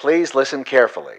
Please listen carefully.